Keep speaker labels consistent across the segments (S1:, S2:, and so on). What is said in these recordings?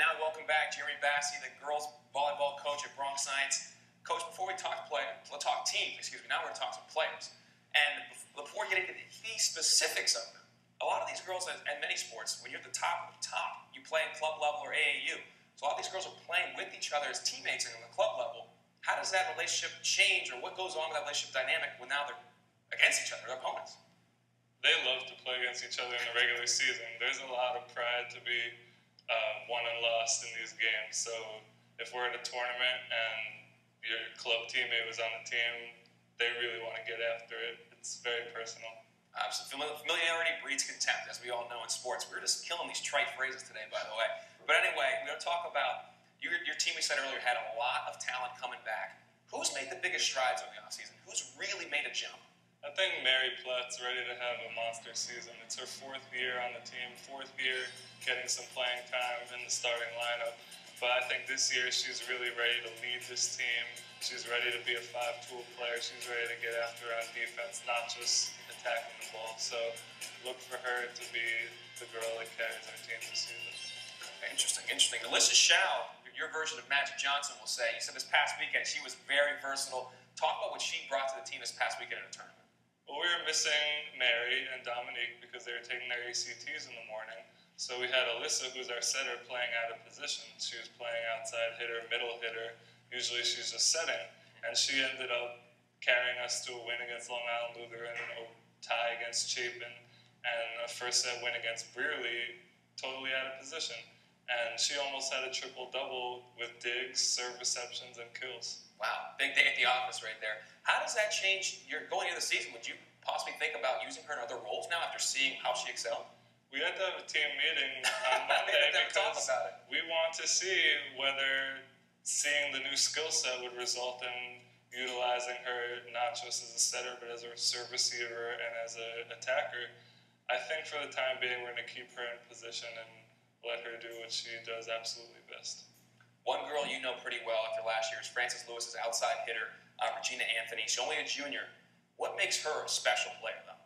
S1: now welcome back Jeremy Bassey, the girls volleyball coach at Bronx Science. Coach, before we talk play, let's talk team, excuse me, now we're going to talk some players. And before getting into the specifics of them, a lot of these girls, and many sports, when you're at the top of the top, you play in club level or AAU. So a lot of these girls are playing with each other as teammates and on the club level. How does that relationship change, or what goes on with that relationship dynamic when now they're against each other, their opponents?
S2: They love to play against each other in the regular season. There's a lot of pride to be uh, won and lost in these games. So if we're at a tournament and your club teammate was on the team, they really want to get after it. It's very personal.
S1: Absolutely. Familiarity breeds contempt, as we all know in sports. We are just killing these trite phrases today, by the way. But anyway, we're going to talk about your, your team, we said earlier, had a lot of talent coming back. Who's made the biggest strides over the offseason? Who's really made a jump?
S2: I think Mary Plett's ready to have a monster season. It's her fourth year on the team, fourth year getting some playing time in the starting lineup. But I think this year she's really ready to lead this team. She's ready to be a five-tool player. She's ready to get after on defense, not just attacking the ball. So look for her to be the girl that carries our team this season.
S1: Interesting, interesting. Alyssa Shiau, your version of Magic Johnson, will say, you said this past weekend she was very versatile. Talk about what she brought to the team this past weekend in a tournament.
S2: Well, we were missing Mary and Dominique because they were taking their ACTs in the morning. So we had Alyssa, who's our setter, playing out of position. She was playing outside hitter, middle hitter. Usually she's just setting. And she ended up carrying us to a win against Long Island Lutheran, a tie against Chapin, and a first set win against Brearley, totally out of position. And she almost had a triple double with digs, serve receptions, and kills.
S1: Wow, big day at the office right there. How does that change your going into the season? Would you possibly think about using her in other roles now after seeing how she excelled?
S2: We had to have a team meeting on Monday because we want to see whether seeing the new skill set would result in utilizing her not just as a setter but as a serve receiver and as an attacker. I think for the time being we're going to keep her in position and let her do what she does absolutely best.
S1: One girl you know pretty well after last year is Francis Lewis's outside hitter, uh, Regina Anthony. She's only a junior. What makes her a special player, though?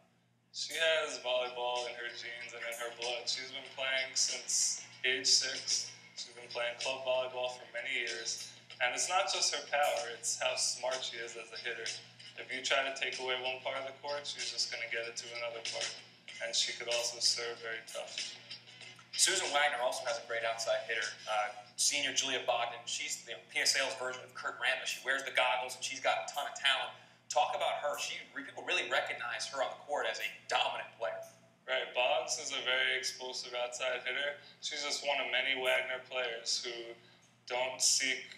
S2: She has volleyball in her genes and in her blood. She's been playing since age six. She's been playing club volleyball for many years. And it's not just her power, it's how smart she is as a hitter. If you try to take away one part of the court, she's just going to get it to another part. And she could also serve very tough.
S1: Susan Wagner also has a great outside hitter. Uh, senior Julia Bogdan, she's the PSAL's version of Kurt Rambis. She wears the goggles and she's got a ton of talent. Talk about her. She people really recognize her on the court as a dominant player.
S2: Right, Boggs is a very explosive outside hitter. She's just one of many Wagner players who don't seek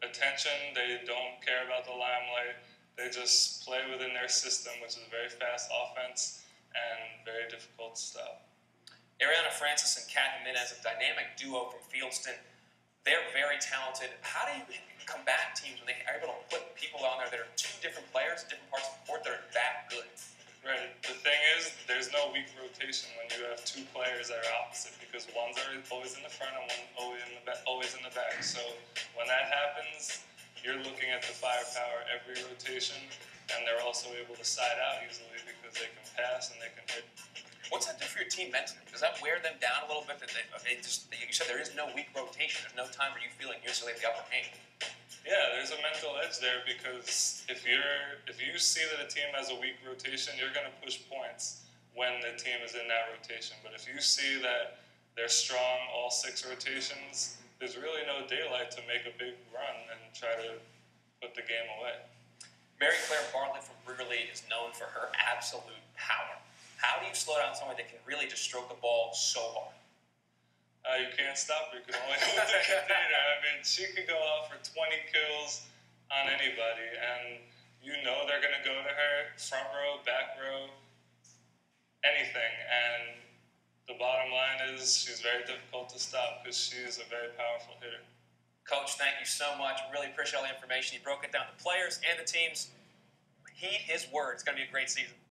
S2: attention. They don't care about the limelight. They just play within their system, which is a very fast offense and very difficult stop.
S1: Ariana Francis and Kat Jimenez, a dynamic duo from Fieldston. They're very talented. How do you combat teams when they are able to put people on there that are two different players, different parts of the court that are that good?
S2: Right. The thing is, there's no weak rotation when you have two players that are opposite because one's always in the front and one always in the back. Always in the back. So when that happens, you're looking at the firepower every rotation, and they're also able to side out easily because they can pass and they can hit
S1: What's that do for your team mentally? Does that wear them down a little bit? That they, they just you said there is no weak rotation. There's no time where you feel like you're still at the upper hand.
S2: Yeah, there's a mental edge there because if you're if you see that a team has a weak rotation, you're going to push points when the team is in that rotation. But if you see that they're strong all six rotations, there's really no daylight to make a big run and try to put the game away.
S1: Mary Claire Bartlett from Brearley is known for her absolute power. How do you slow down someone that can really just stroke the ball so hard?
S2: Uh, you can't stop her. You can only hold the container. I mean, she could go out for 20 kills on anybody, and you know they're going to go to her front row, back row, anything. And the bottom line is she's very difficult to stop because she's a very powerful hitter.
S1: Coach, thank you so much. Really appreciate all the information. You broke it down the players and the teams. Heed his word. It's going to be a great season.